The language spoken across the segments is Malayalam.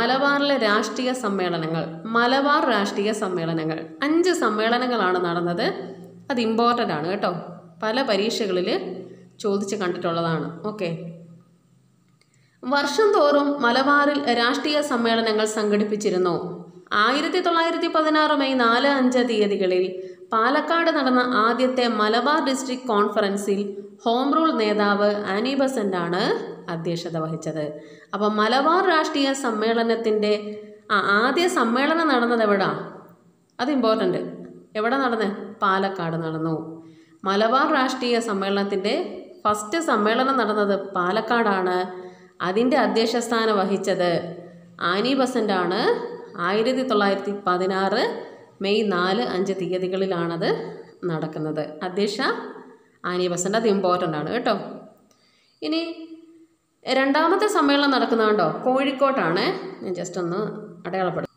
മലബാറിലെ രാഷ്ട്രീയ സമ്മേളനങ്ങൾ. മലബാർ രാഷ്ട്രീയ സമ്മേളനങ്ങൾ. അഞ്ച് സമ്മേളനങ്ങളാണ് നടന്നത്. അത് ഇമ്പോർട്ടന്റ് ആണ് കേട്ടോ. പല പരീക്ഷകളിൽ ചോദിച്ച് കണ്ടിട്ടുള്ളതാണ്. ഓക്കെ വർഷം തോറും മലബാറിൽ രാഷ്ട്രീയ സമ്മേളനങ്ങൾ സംഘടിപ്പിച്ചിരുന്നു. ആയിരത്തി തൊള്ളായിരത്തി പതിനാറ് മെയ് നാല് അഞ്ച് തീയതികളിൽ പാലക്കാട് നടന്ന ആദ്യത്തെ മലബാർ ഡിസ്ട്രിക്ട് കോൺഫറൻസിൽ ഹോം റൂൾ നേതാവ് ആനി ബസന്റാണ് അധ്യക്ഷത വഹിച്ചത്. അപ്പം മലബാർ രാഷ്ട്രീയ സമ്മേളനത്തിന്റെ ആ ആദ്യ സമ്മേളനം നടന്നത് എവിടാ? അത് ഇമ്പോർട്ടന്റ് എവിടെ നടന്ന്? പാലക്കാട് നടന്നു. മലബാർ രാഷ്ട്രീയ സമ്മേളനത്തിന്റെ ഫസ്റ്റ് സമ്മേളനം നടന്നത് പാലക്കാടാണ്. അതിന്റെ അധ്യക്ഷ സ്ഥാനം വഹിച്ചത് ആനി ബസന്റാണ് ആയിരത്തി തൊള്ളായിരത്തി പതിനാറ് മെയ് നാല് അഞ്ച് തീയതികളിലാണത് നടക്കുന്നത്. അധ്യക്ഷ ആനി ബസന്റ് അത് ഇമ്പോർട്ടന്റ് ആണ് കേട്ടോ. ഇനി രണ്ടാമത്തെ സമ്മേളനം നടക്കുന്നതുണ്ടോ കോഴിക്കോട്ടാണ്. ഞാൻ ജസ്റ്റ് ഒന്ന് അടയാളപ്പെടും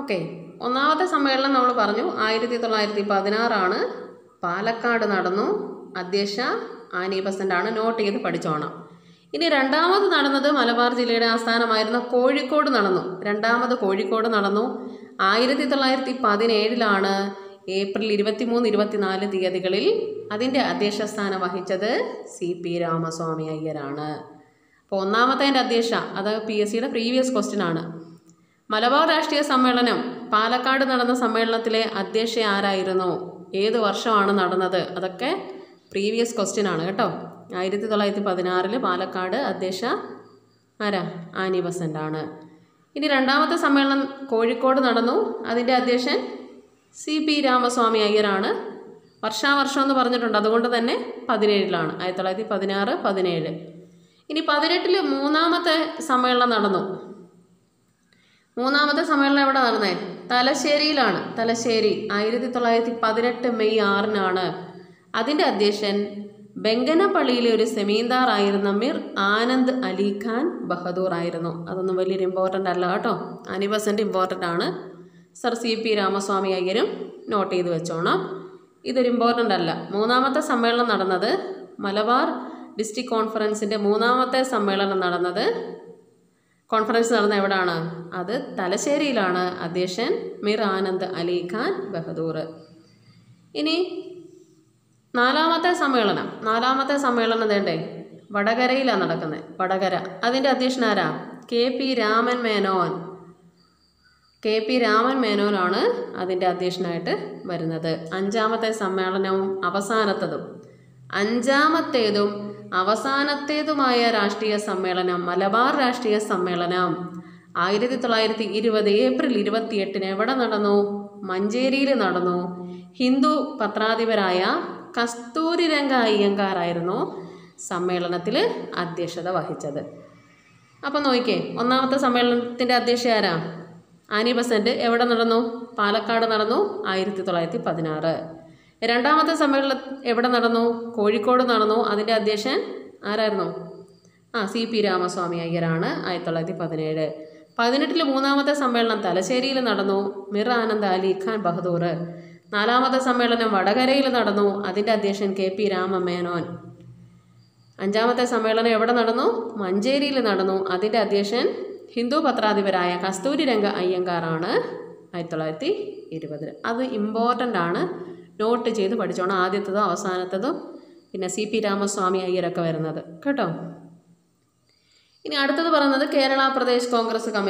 ഓക്കെ ഒന്നാമത്തെ സമ്മേളനം നമ്മൾ പറഞ്ഞു ആയിരത്തി തൊള്ളായിരത്തി പതിനാറാണ് പാലക്കാട് നടന്നു. അധ്യക്ഷ ആനി ബസന്റാണ് നോട്ട് ചെയ്ത് പഠിച്ചോണം. ഇനി രണ്ടാമത് നടന്നത് മലബാർ ജില്ലയുടെ ആസ്ഥാനമായിരുന്ന കോഴിക്കോട് നടന്നു. രണ്ടാമത് കോഴിക്കോട് നടന്നു. ആയിരത്തി തൊള്ളായിരത്തി പതിനേഴിലാണ് ഏപ്രിൽ ഇരുപത്തിമൂന്ന് ഇരുപത്തിനാല് തീയതികളിൽ അതിന്റെ അധ്യക്ഷ സ്ഥാനം വഹിച്ചത് സി പി രാമസ്വാമി അയ്യരാണ്. അപ്പോൾ ഒന്നാമത്തെ അധ്യക്ഷ അത് പി എസ് സിയുടെ പ്രീവിയസ് ക്വസ്റ്റ്യൻ ആണ്. മലബാർ രാഷ്ട്രീയ സമ്മേളനം പാലക്കാട് നടന്ന സമ്മേളനത്തിലെ അധ്യക്ഷ ആരായിരുന്നു? ഏത് വർഷമാണ് നടന്നത്? അതൊക്കെ പ്രീവിയസ് ക്വസ്റ്റ്യൻ ആണ് കേട്ടോ. ആയിരത്തി തൊള്ളായിരത്തി പതിനാറിൽ പാലക്കാട് അധ്യക്ഷ ആരാ? ആനി ബസന്റ് ആണ്. ഇനി രണ്ടാമത്തെ സമ്മേളനം കോഴിക്കോട് നടന്നു. അതിന്റെ അധ്യക്ഷൻ സി പി രാമസ്വാമി അയ്യരാണ്. വർഷാവർഷം എന്ന് പറഞ്ഞിട്ടുണ്ട്. അതുകൊണ്ട് തന്നെ പതിനേഴിലാണ്. ആയിരത്തി തൊള്ളായിരത്തി പതിനാറ് പതിനേഴ്. ഇനി പതിനെട്ടിൽ മൂന്നാമത്തെ സമ്മേളനം നടന്നു. മൂന്നാമത്തെ സമ്മേളനം എവിടെ നടന്നേ? തലശ്ശേരിയിലാണ്. തലശ്ശേരി ആയിരത്തി തൊള്ളായിരത്തി പതിനെട്ട് മെയ് ആറിനാണ്. അതിന്റെ അധ്യക്ഷൻ ബെങ്കനപ്പള്ളിയിലെ ഒരു സെമീന്ദാർ ആയിരുന്ന മിർ ആനന്ദ് അലി ഖാൻ ബഹദൂർ ആയിരുന്നു. അതൊന്നും വലിയൊരു ഇമ്പോർട്ടന്റ് അല്ല കേട്ടോ. അനി പെർസെന്റ് ഇമ്പോർട്ടന്റ് ആണ്. സർ സി പി രാമസ്വാമി അയ്യരും നോട്ട് ചെയ്ത് വെച്ചോണം. ഇതൊരു ഇമ്പോർട്ടന്റ് അല്ല. മൂന്നാമത്തെ സമ്മേളനം നടന്നത് മലബാർ ഡിസ്ട്രിക്ട് കോൺഫറൻസിന്റെ മൂന്നാമത്തെ സമ്മേളനം നടന്നത്. കോൺഫറൻസ് നടന്ന എവിടാണ്? അത് തലശ്ശേരിയിലാണ്. അധ്യക്ഷൻ മിർ ആനന്ദ് അലി ഖാൻ ബഹദൂർ. ഇനി നാലാമത്തെ സമ്മേളനം. നാലാമത്തെ സമ്മേളനം വേണ്ടേ വടകരയിലാണ് നടക്കുന്നത്. വടകര. അതിന്റെ അധ്യക്ഷനാരാ K P Raman Menon. K P Raman മേനോനാണ് അതിന്റെ അധ്യക്ഷനായിട്ട് വരുന്നത്. അഞ്ചാമത്തെ സമ്മേളനവും അവസാനത്തതും. അഞ്ചാമത്തേതും അവസാനത്തേതുമായ രാഷ്ട്രീയ സമ്മേളനം മലബാർ രാഷ്ട്രീയ സമ്മേളനം. ആയിരത്തി തൊള്ളായിരത്തി ഇരുപത് ഏപ്രിൽ ഇരുപത്തിയെട്ടിന് എവിടെ നടന്നു? മഞ്ചേരിയിൽ നടന്നു. ഹിന്ദു പത്രാധിപരായ കസ്തൂരി രംഗ അയ്യങ്കാറായിരുന്നു സമ്മേളനത്തിൽ അധ്യക്ഷത വഹിച്ചത്. അപ്പം നോക്കിക്കേ ഒന്നാമത്തെ സമ്മേളനത്തിന്റെ അധ്യക്ഷ ആരാ? ആനി ബസന്റ് എവിടെ നടന്നു? പാലക്കാട് നടന്നു. ആയിരത്തി തൊള്ളായിരത്തി പതിനാറ്. രണ്ടാമത്തെ സമ്മേളനം എവിടെ നടന്നു? കോഴിക്കോട് നടന്നു. അതിന്റെ അധ്യക്ഷൻ ആരായിരുന്നു? ആ സി പി രാമസ്വാമി അയ്യരാണ്. ആയിരത്തി തൊള്ളായിരത്തി പതിനേഴ്. പതിനെട്ടിൽ മൂന്നാമത്തെ സമ്മേളനം തലശ്ശേരിയിൽ നടന്നു. മിർ ആനന്ദ് അലി ഖാൻ ബഹദൂർ. നാലാമത്തെ സമ്മേളനം വടകരയിൽ നടന്നു. അതിന്റെ അധ്യക്ഷൻ കെ പി രാമമേനോൻ. അഞ്ചാമത്തെ സമ്മേളനം എവിടെ നടന്നു? മഞ്ചേരിയിൽ നടന്നു. അതിന്റെ അധ്യക്ഷൻ ഹിന്ദു പത്രാധിപരായ കസ്തൂരി രംഗ അയ്യങ്കാറാണ് ആയിരത്തി തൊള്ളായിരത്തി ഇരുപതിൽ അത് ഇമ്പോർട്ടന്റ് ആണ്. നോട്ട് ചെയ്ത് പഠിച്ചോണം. ആദ്യത്തതും അവസാനത്തതും പിന്നെ സി പി രാമസ്വാമി അയ്യരൊക്കെ വരുന്നത്. കേട്ടോ? ഇനി അടുത്തത് പറയുന്നത് കേരള പ്രദേശ് കോൺഗ്രസ് കമ്മിറ്റി